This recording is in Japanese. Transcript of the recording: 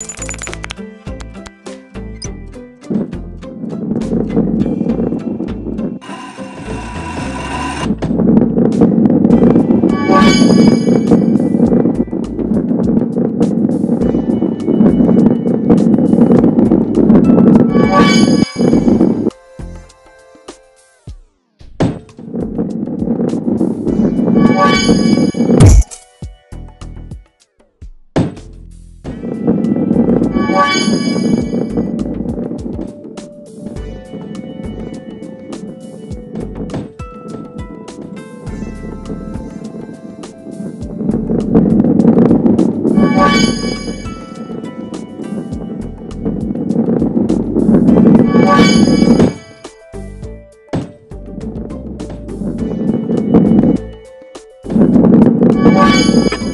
you. you